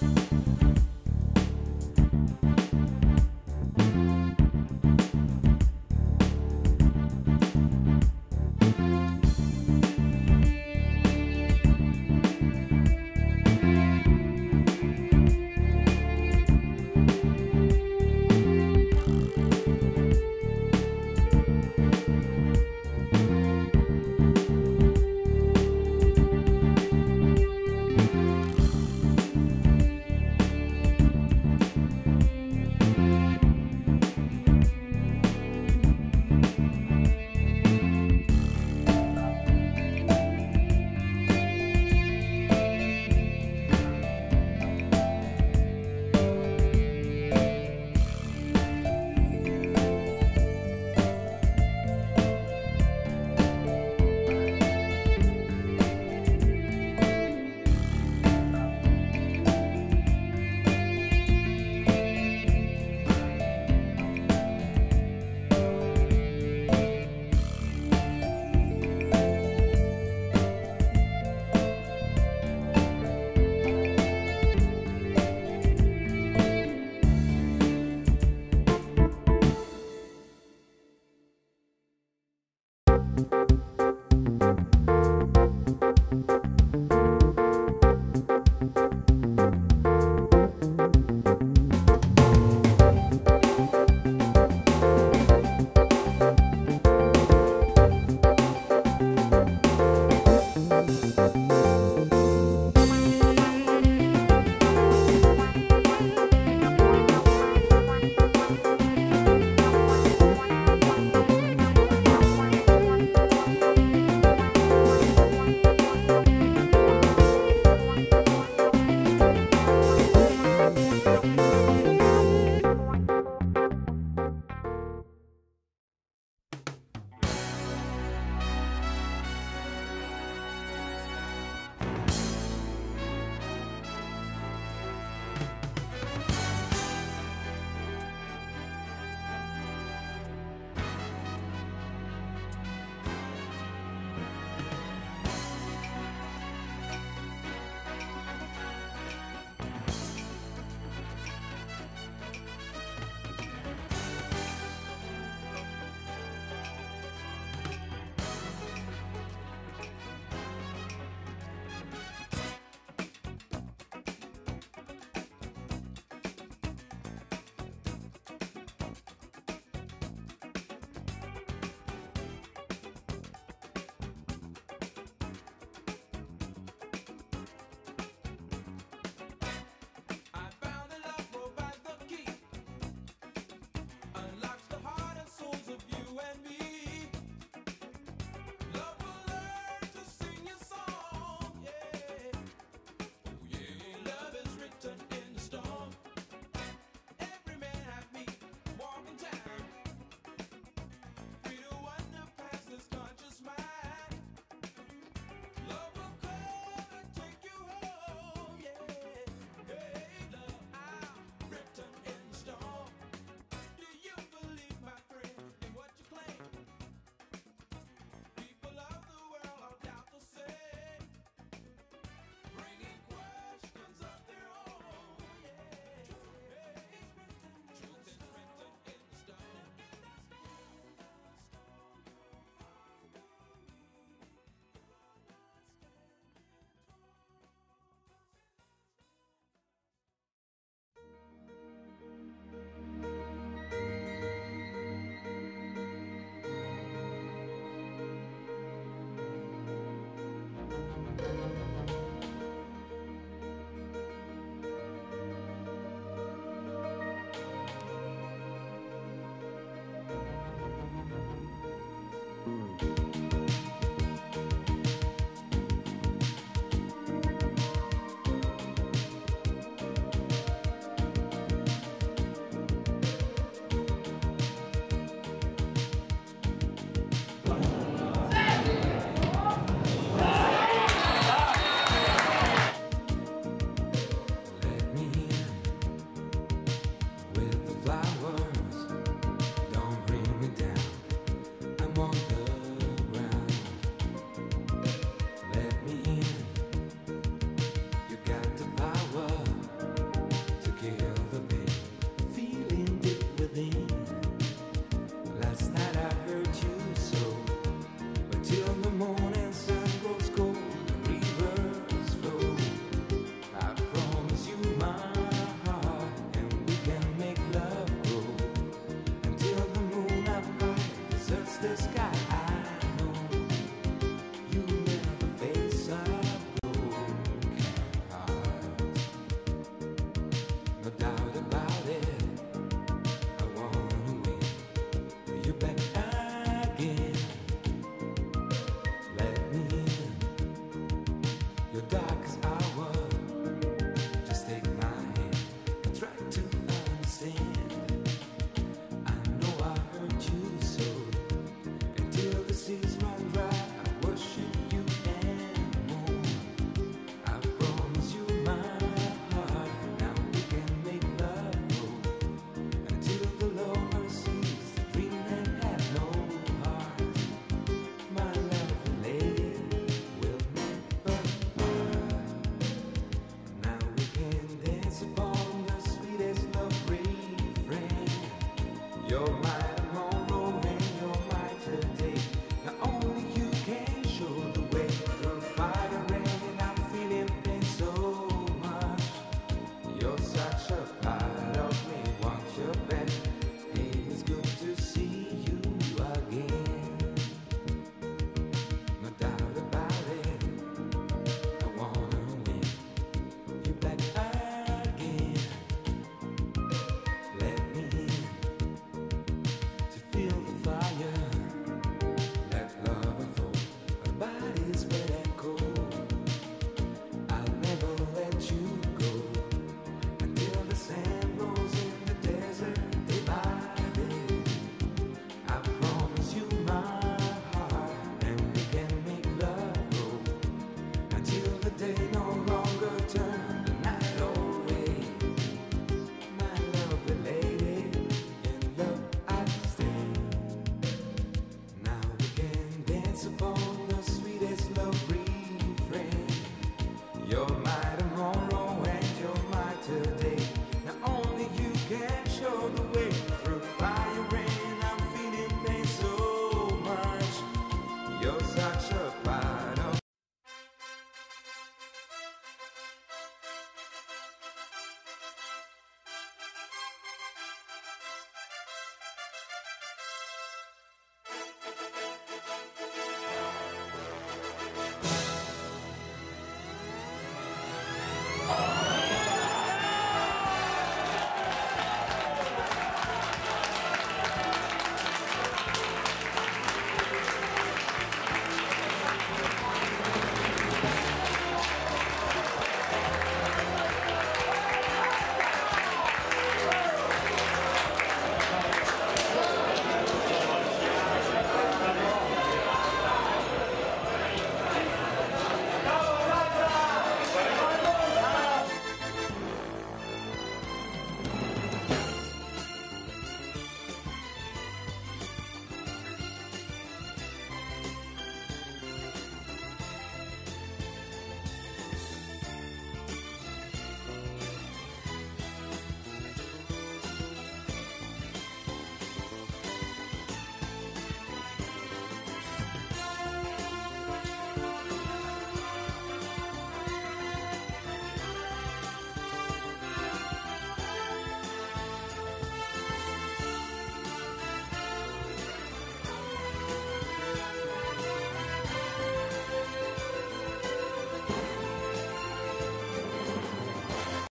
Bye.